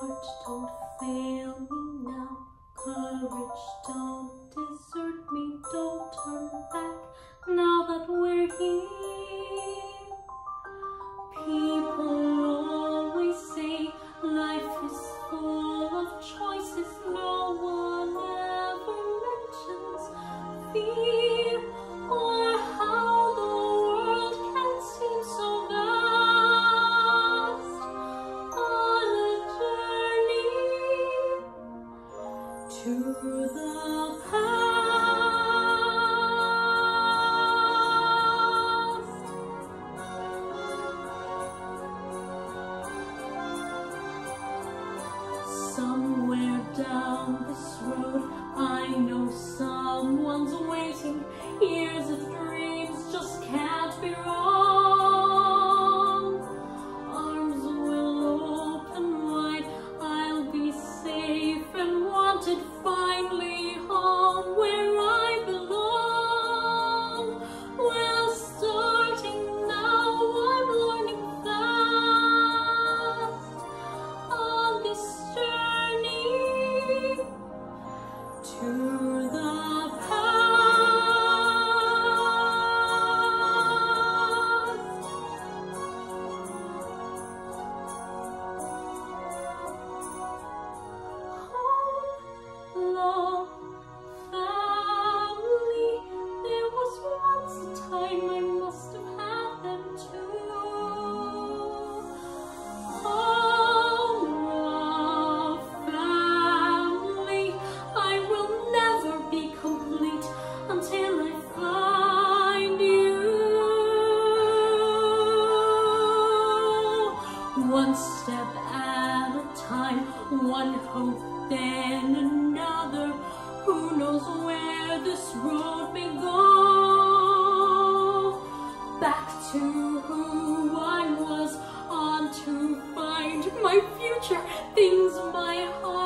heart, don't fail me now. Courage, don't desert me. some One step at a time, one hope, then another. Who knows where this road may go? Back to who I was, on to find my future, things my heart.